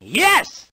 Yes!